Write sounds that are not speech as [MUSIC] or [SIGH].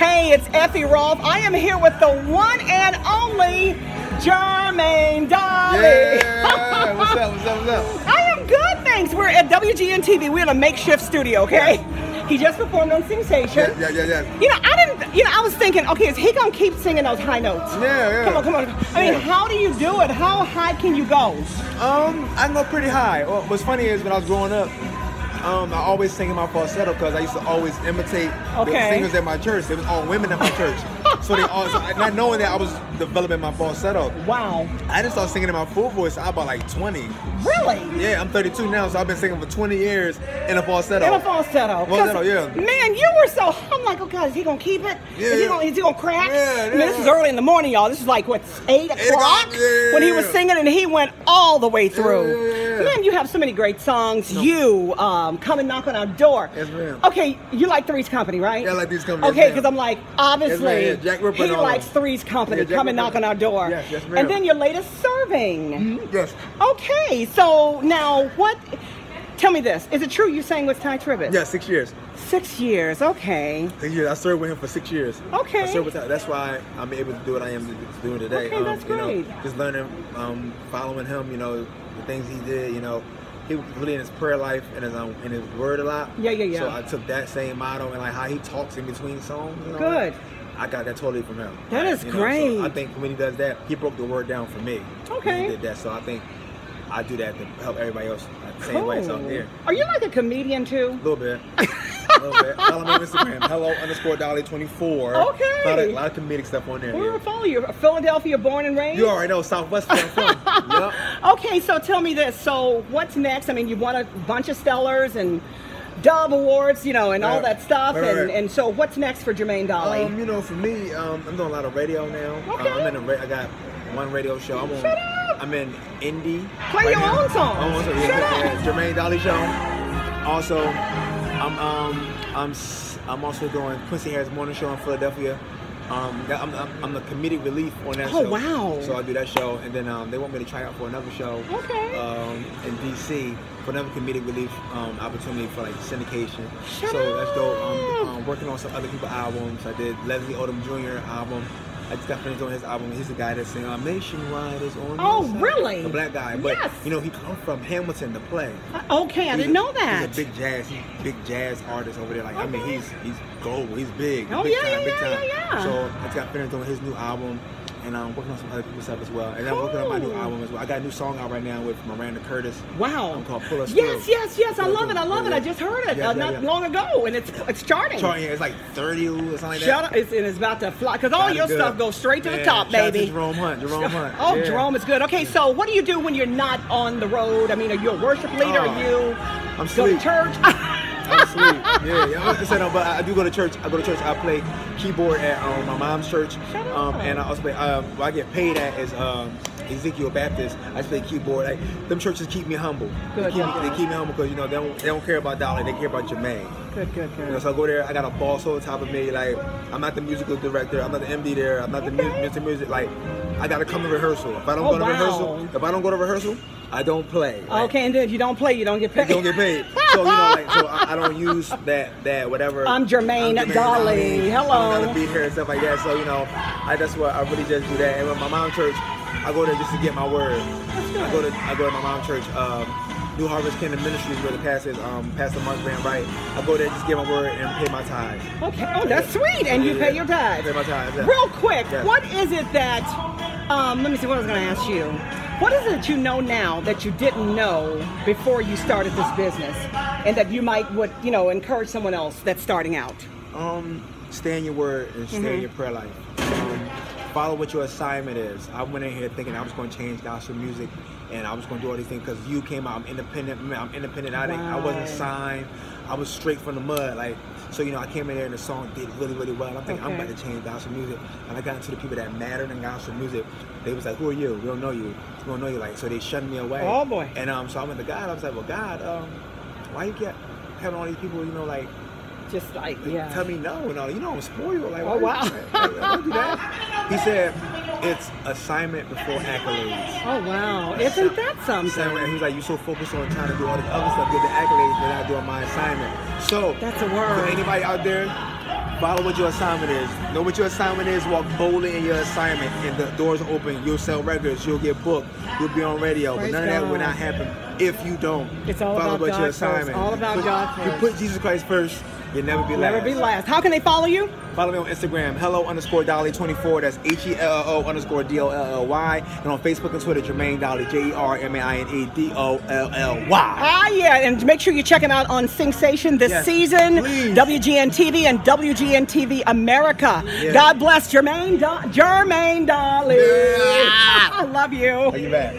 Hey, it's Effie Rolfe. I am here with the one and only Jermaine Dolly. Yeah, [LAUGHS] what's up, what's up, what's up? I am good, thanks. We're at WGN TV. We're in a makeshift studio, okay? He just performed on Sensation. Yeah, yeah, yeah, yeah. You know, I didn't. You know, I was thinking, okay, is he gonna keep singing those high notes? Yeah, yeah. Come on, come on. I mean, Yeah. how do you do it? How high can you go? Um, I can go pretty high. Well, what's funny is when I was growing up, um, I always sing in my falsetto because I used to always imitate Okay. the singers at my church. It was all women at my church. [LAUGHS] so they all, so not knowing that I was developing my falsetto, Wow. I didn't start singing in my full voice. I about like 20. Really? Yeah, I'm 32 now, so I've been singing for 20 years in a falsetto. In a falsetto. Falsetto, yeah. Man, you were so. I'm like, oh God, is he gonna keep it? Is he Yeah. gonna, is he gonna crack? Yeah, I mean, this is early in the morning, y'all. This is like what eight o'clock o'clock? Yeah, when he was singing, and he went all the way through. Man, you have so many great songs. You um, come and knock on our door. Yes, ma'am. Okay, you like Three's Company, right? Yeah, I like Three's Company, Okay, because I'm like, obviously, Yes, Jack Ripper he likes. Three's Company. Come and knock on our door. Yes, yes, ma'am. and then your latest serving. Yes. Okay, so now what? Tell me this: Is it true you sang with Tye Tribbett? Yeah, six years. Six years. Okay. Six years. I served with him for six years. Okay. I served with That's why I'm able to do what I am doing today. Okay, that's you know, great. just learning, um, following him. You know, the things he did. You know, he was really in his prayer life and his um, in his word a lot. Yeah, yeah, yeah. So I took that same motto and like how he talks in between songs. You know, Good. I got that totally from him. That is You know, great. So I think when he does that, he broke the word down for me. Okay. He did that, so I think I do that to help everybody else the same way. So Cool. yeah. Are you like a comedian too? A little bit. [LAUGHS] A little bit. Follow me on Instagram. Hello underscore Dolly 24. Okay. A lot, of, a lot of comedic stuff on there. Yeah. will follow you? Philadelphia, born and raised. You already know Southwest [LAUGHS] yep. Okay, so tell me this. So what's next? I mean, you won a bunch of Stellars and Dove Awards, you know, and all Right. that stuff. Right, and, and so what's next for Jermaine Dolly? Um, you know, for me, um, I'm doing a lot of radio now. Okay. Uh, I'm in a ra- I got one radio show. I'm on. Up. I'm in indie. Play your now. own songs. Oh, so, yeah, up. Jermaine Dolly show. Also, I'm um I'm I'm also doing Quincy Harris Morning Show in Philadelphia. Um, that- I'm, I'm, I'm the comedic relief on that Oh, show. wow. So I do that show, and then um, they want me to try out for another show. Okay. Um, in DC for another comedic relief um, opportunity for like syndication. Shut so that's dope. up. Um, um, working on some other people albums. I did Leslie Odom Jr. album. I just got finished on his album. He's the guy that's saying um, Nationwide is on. Oh, really? The black guy, but Yes. you know he come from Hamilton, the play. Uh, okay, I didn't a- know that. He's a big jazz, big jazz artist over there. Like I mean, he's he's global. He's big. Oh, big yeah, time, yeah, big yeah, time. yeah, yeah. So I just got finished on his new album. And I'm working on some other people's stuff as well. And I'm working on my new album as well. I got a new song out right now with Miranda Curtis. Wow. Um, called Pull Us Yes, Through. yes, yes. I Pull love it. I love it. I just heard it Yeah, uh, not yeah. long ago, and it's it's charting. Charting, it's like 30 or something like Shut that. up! It's, and it's about to fly because all Sounded your good. stuff goes straight to the Man, top, shout out to baby. Jerome Hunt. Jerome [LAUGHS] Hunt. Oh, yeah. Jerome is good. Okay, so what do you do when you're not on the road? I mean, are you a worship leader? Oh, are you I'm go to church? [LAUGHS] Yeah, yeah. I said, but I do go to church. I go to church. I play keyboard at um, my mom's church, Shut um, up. and I also play. Um, what I get paid at is um, Ezekiel Baptist. I just play keyboard. Like them churches keep me humble. Good, They keep, me, they keep me humble because you know they don't, they don't care about dollar. They care about Jermaine. good, good, You know, good. so I go there. I got a boss on top of me. Like I'm not the musical director. I'm not the MD there. I'm not the Okay. Mr. Music. Like I gotta come to rehearsal. If I don't Oh, go to wow. rehearsal, if I don't go to rehearsal, I don't play. Like, Okay, and then if you don't play, you don't get paid. You don't get paid. [LAUGHS] So you know, like, so I, I don't use that that whatever. I'm Jermaine Dolly. Hello. I don't gotta be here and stuff like that. So you know, I that's what I really just do that. And with my mom church, I go there just to get my word. I go to I go to my mom church. Um, New Harvest Kingdom Ministries, where the pastor is um, Pastor Mark Van Wright. I go there just get my word and pay my tithes. Okay. Oh, that's sweet. And you Yeah, pay your tithes. Pay my tithes. yeah. Real quick, Yeah. what is it that? Um, let me see. What I was going to ask you. What is it that you know now that you didn't know before you started this business, and that you might would you know encourage someone else that's starting out? Um, stay in your word and stay Mm-hmm. in your prayer life. Follow what your assignment is. I went in here thinking I was going to change gospel music and I was going to do all these things because you came out. I'm independent. I'm independent. I, didn't, I wasn't signed. I was straight from the mud. Like so, you know, I came in there and the song did really, really well. I'm thinking I'm Okay. about to change gospel music. And I got into the people that mattered in gospel music. They was like, "Who are you? We don't know you. We don't know you." Like so, they shunned me away. Oh, boy. And um, so I went to God. I was like, "Well, God, um, why you get having all these people? You know, like." Just like yeah. tell me no and all. You know I'm spoiled. Like, Oh, wow. don't do that. He said it's assignment before accolades. Oh wow! Isn't that something? Assignment- He was like, you so focused on trying to do all this other stuff, get the accolades, but not doing my assignment. So That's a for word. anybody out there, Follow what your assignment is. Know what your assignment is. Walk boldly in your assignment, and the doors open. You'll sell records. You'll get booked. You'll be on radio. Praise but none of that will not happen if you don't. It's all follow about what God your first. assignment. All about Put- God You put Jesus Christ first. You'll never be last. Never be last. How can they follow you? Follow me on Instagram, hello underscore Dolly 24. That's H E L L O underscore D O L L Y. And on Facebook and Twitter, Jermaine Dolly, J E R M A I N E D O L L Y. Ah, yeah, and make sure you check him out on Sensation this Yes, season, please. WGN TV and WGN TV America. Yeah. God bless Jermaine, Do- Jermaine Dolly. Yeah. [LAUGHS] I love you. Are you back?